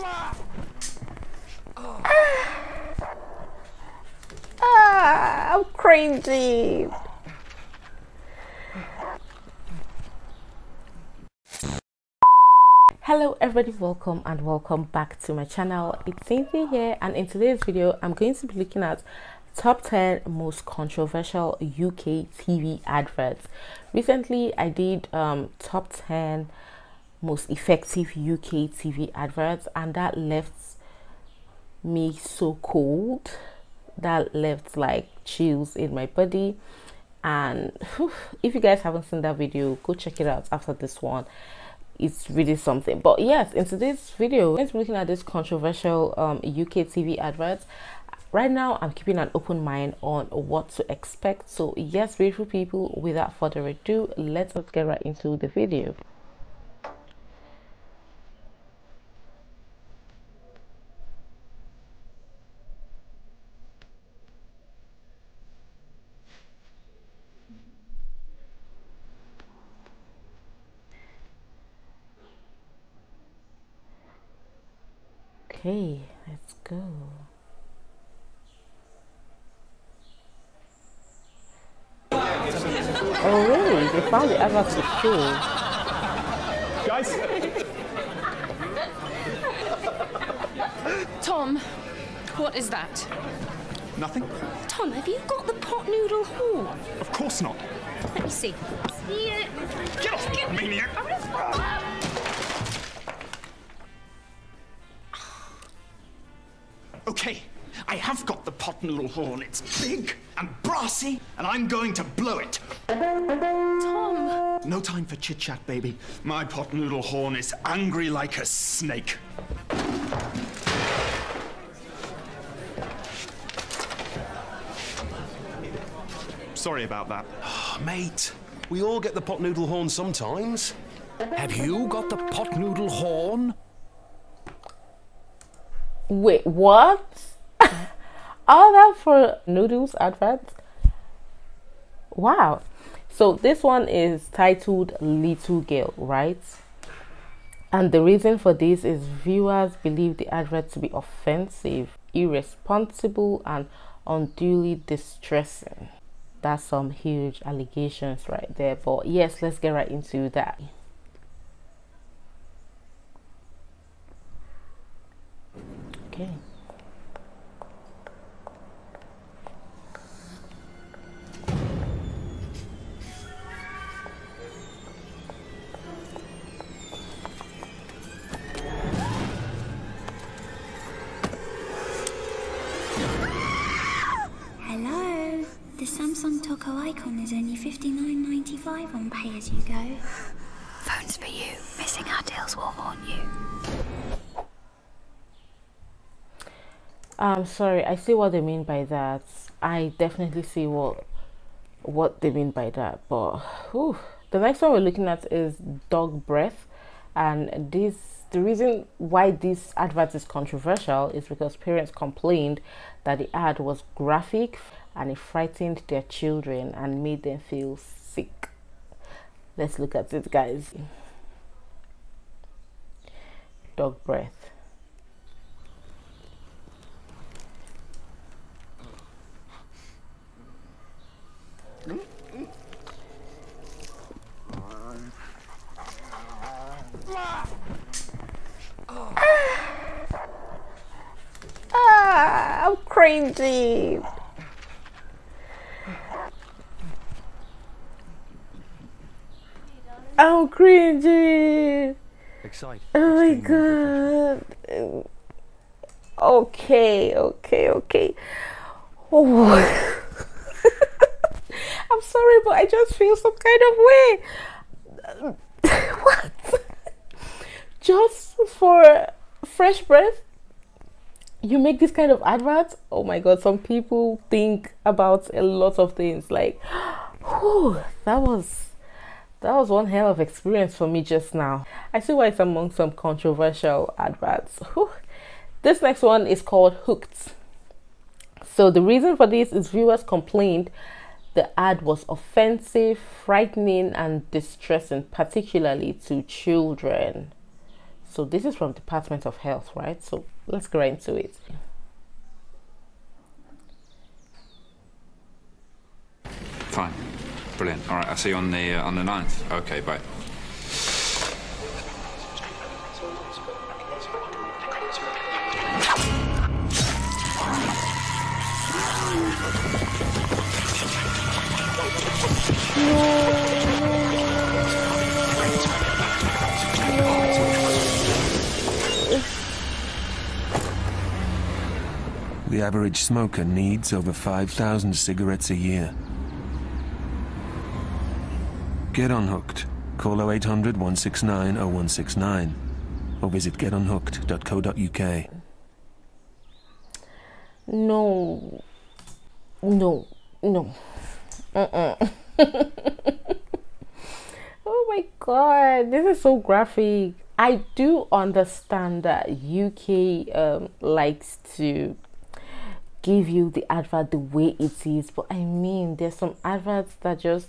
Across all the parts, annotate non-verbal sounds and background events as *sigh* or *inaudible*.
Ah, I'm crazy. Hello everybody, welcome and welcome back to my channel. It's Cynthia here and in today's video I'm going to be looking at top 10 most controversial UK TV adverts. Recently I did um, top 10 most effective UK TV adverts and that left me so cold. That left like chills in my body. And whew, if you guys haven't seen that video go check it out after this one. It's really something. But yes in today's video let's be looking at this controversial um, uk tv adverts. Right now i'm keeping an open mind on what to expect. So yes beautiful people without further ado let's get right into the video Okay, let's go. Oh really? They found the advert to cool. Guys, Tom, what is that? nothing? Tom, have you got the pot noodle horn? Of course not. Let me see. Yeah. Get off me, maniac! Got pot noodle horn. It's big and brassy, and I'm going to blow it. Tom, No time for chit chat, baby. My pot noodle horn is angry like a snake. Sorry about that. Ah, mate, we all get the pot noodle horn sometimes. Have you got the pot noodle horn? Wait, what? All that for noodles adverts? Wow. So this one is titled Little Girl, right? And the reason for this is viewers believe the advert to be offensive, irresponsible, and unduly distressing. That's some huge allegations right there. But yes, let's get right into that. Okay. Samsung Tocco icon is only $59.95 on pay as you go. *laughs* Phones 4u. Missing our deals will haunt you. I'm sorry, I see what they mean by that. I definitely see what what they mean by that. But whew, the next one we're looking at is dog breath, and this the reason why this advert is controversial is because parents complained that the ad was graphic and it frightened their children and made them feel sick. Let's look at it, guys. Dog breath. Ah, I'm crazy. I'm cringy. Excited. Oh my god. Okay, okay, okay. Oh. *laughs* I'm sorry, but I just feel some kind of way. *laughs* what? just for fresh breath? You make this kind of adverts? Oh my god, some people think about a lot of things. Like, *gasps* whew, that was that was one hell of experience for me just now. I see why it's among some controversial adverts. Whew. This next one is called Hooked. So the reason for this is viewers complained the ad was offensive, frightening, and distressing, particularly to children. So this is from Department of Health, right? So let's go right into it. Brilliant. All right, I'll see you on the uh, on the 9th. Okay, bye. The average smoker needs over 5,000 cigarettes a year. Get unhooked. Call 0800 169 0169 or visit getunhooked.co.uk. No, no, no. Uh-uh. *laughs* oh my god, this is so graphic. I do understand that UK um, likes to give you the advert the way it is, but I mean, there's some adverts that just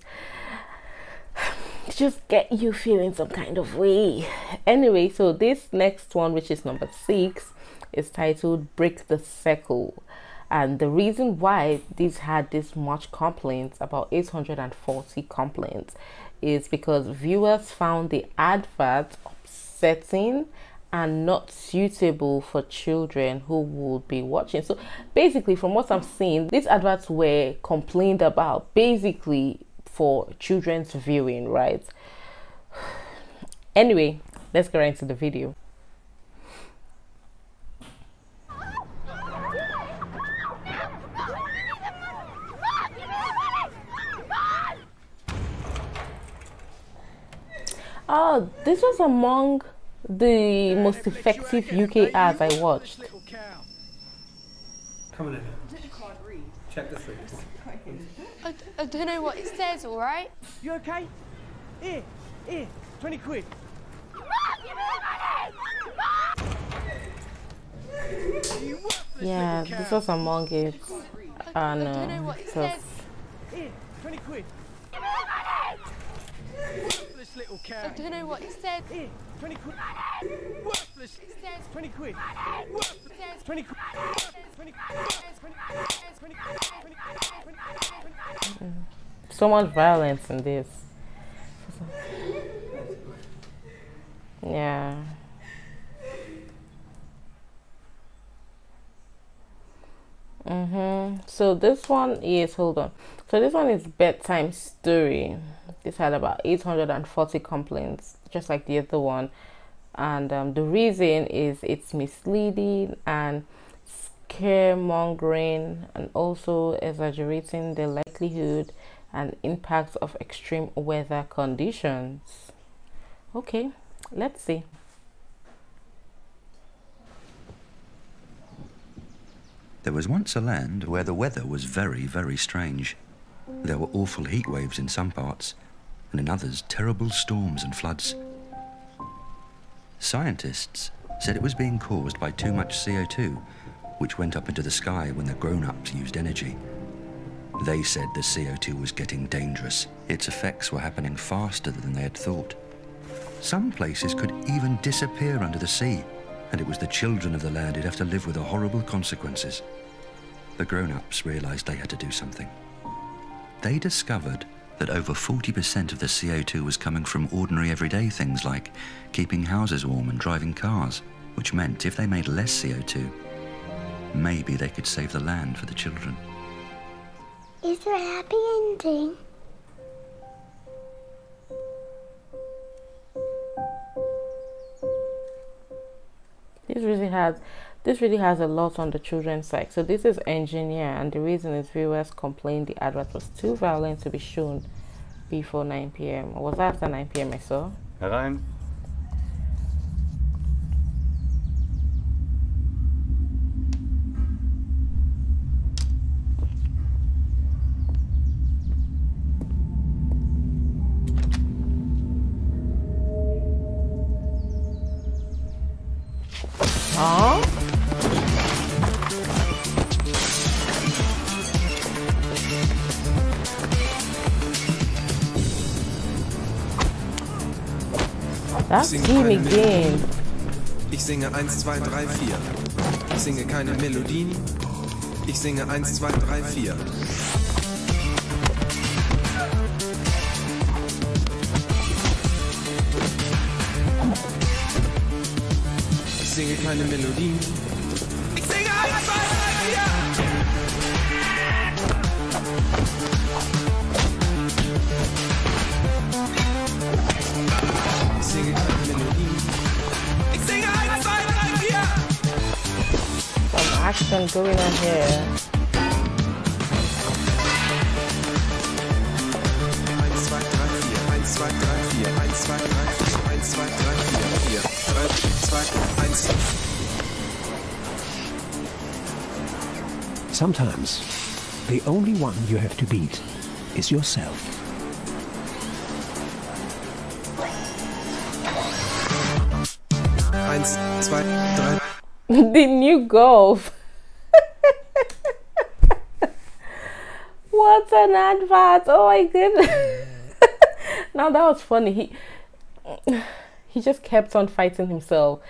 just get you feeling some kind of way. Anyway, so this next one, which is number six, is titled Break the Circle. And the reason why this had this much complaints, about 840 complaints, is because viewers found the advert upsetting and not suitable for children who would be watching. So basically, from what I'm seeing, these adverts were complained about basically for children's viewing, right? Anyway, let's get right into the video. Oh, this was among the most effective UK ads I watched. Come on in. Check the fruit. I, I don't know what it says, all right? You okay? Here, here, 20 quid. Yeah, this was among it. I, And I don't know uh, what it it was says. Here, 20 quid. Worthless little I cow. don't know what it says. Here, 20 quid. Worthless. It says 20 quid. it says 20 quid. 20 quid. 20 20 20 so much violence in this. Yeah. Mm-hmm. So this one is hold on. So this one is bedtime story. This had about 840 complaints, just like the other one. And um, the reason is it's misleading and scaremongering and also exaggerating the likelihood and impact of extreme weather conditions. Okay, let's see. There was once a land where the weather was very, very strange. There were awful heat waves in some parts, and in others, terrible storms and floods. Scientists said it was being caused by too much CO2, which went up into the sky when the grown ups used energy. They said the CO2 was getting dangerous. Its effects were happening faster than they had thought. Some places could even disappear under the sea, and it was the children of the land who'd have to live with the horrible consequences. The grown ups realized they had to do something. They discovered that over 40% of the CO2 was coming from ordinary everyday things like keeping houses warm and driving cars, which meant if they made less CO2, maybe they could save the land for the children. Is there a happy ending? This really has this really has a lot on the children's side. So this is engineer and the reason is viewers complained the advert was too violent to be shown before 9 p.m. Or was that after 9 p.m. I saw? Herein. That's him again. Ich singe 1, 2, 3, 4. Ich singe keine Melodien. Ich singe 1, 2, 3, 4. Ich singe keine Melodien. Action going on here. 1, 2, 3, 4, 1, 2, 3, 4, 1, 2, 3, 4, 1, 2, 3, 4, 4, 3, 2, 1. Sometimes, the only one you have to beat is yourself. Eins, zwei, drei. the new golf. What an advert! Oh my goodness. *laughs* now that was funny. He he just kept on fighting himself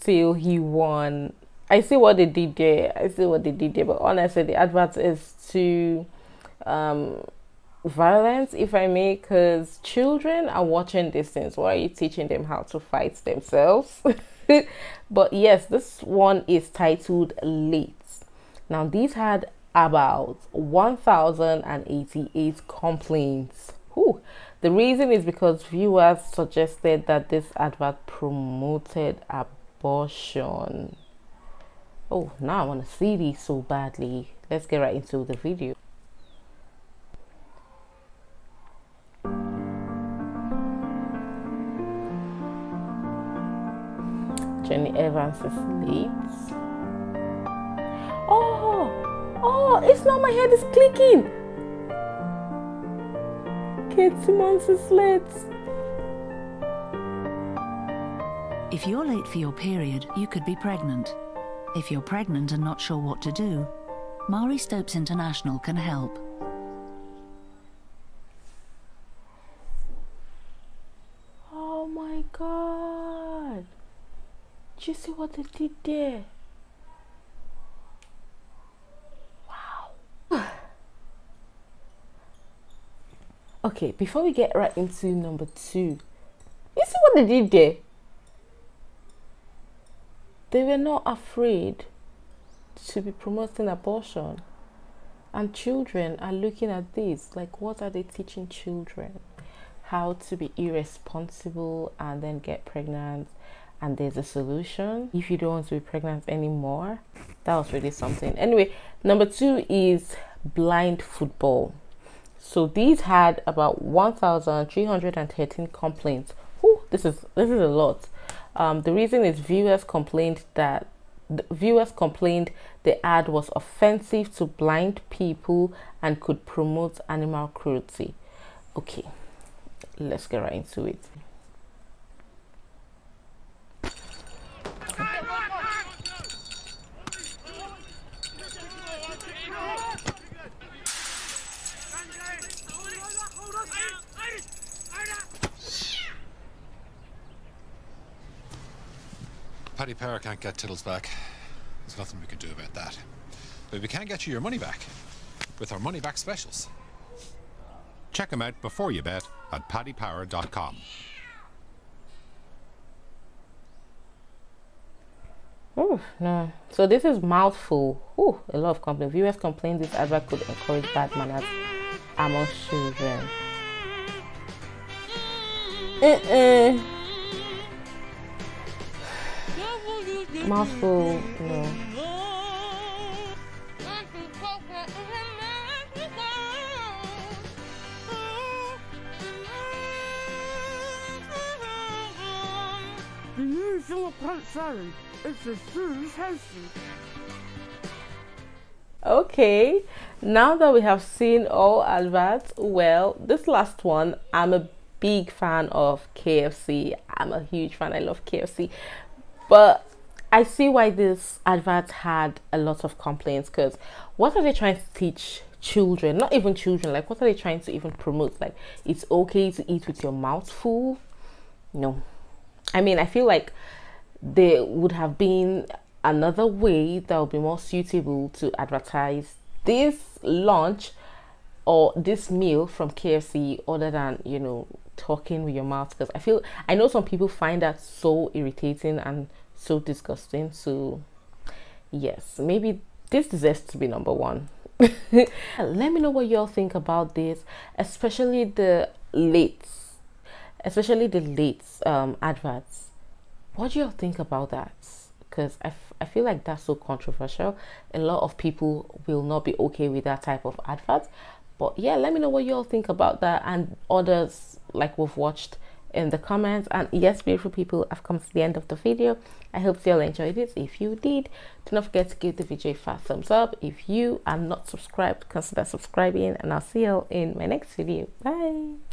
till he won. I see what they did there. I see what they did there. But honestly, the advert is too um violent, if I may, because children are watching these things. Why are you teaching them how to fight themselves? *laughs* but yes, this one is titled Late. Now, these had about 1,088 complaints. The reason is because viewers suggested that this advert promoted abortion. Oh, now I want to see these so badly. Let's get right into the video. Jenny Evans is late. Oh, it's not my head is clicking. Kate Simmons is late. If you're late for your period, you could be pregnant. If you're pregnant and not sure what to do, Marie Stopes International can help. Oh my god. Do you see what they did there? Okay, before we get right into number two, you see what they did there? They were not afraid to be promoting abortion. And children are looking at this like, what are they teaching children? How to be irresponsible and then get pregnant and there's a solution if you don't want to be pregnant anymore that was really something anyway number two is blind football so these had about 1313 complaints. Ooh, this is this is a lot. Um, the reason is viewers complained that viewers complained the ad was offensive to blind people and could promote animal cruelty. Okay let's get right into it Power can't get Tiddles back. There's nothing we can do about that. But we can get you your money back with our money back specials. Check them out before you bet at paddypower.com. Oh no. So this is mouthful. A lot of complaints. Viewers complain this advert could encourage bad manners among children. Uh-uh. Mouthful, no. The new Zilla Plant Salad. It's as soon as healthy. Okay, now that we have seen all adverts, well, this last one, I'm a big fan of KFC. I'm a huge fan. I love KFC. But I see why this advert had a lot of complaints because what are they trying to teach children? Not even children, like what are they trying to even promote? Like it's okay to eat with your mouth full? No. I mean, I feel like there would have been another way that would be more suitable to advertise this launch or this meal from KFC other than you know talking with your mouth because I feel I know some people find that so irritating and so disgusting. So yes maybe this deserves to be number one. *laughs* Let me know what y'all think about this especially the late especially the late um, adverts. What do y'all think about that? Because I, I feel like that's so controversial. A lot of people will not be okay with that type of advert. But yeah let me know what y'all think about that and others like we've watched in the comments. And yes beautiful people i've come to the end of the video. I hope you all enjoyed it. If you did do not forget to give the video a fast thumbs up. If you are not subscribed consider subscribing and i'll see you all in my next video. Bye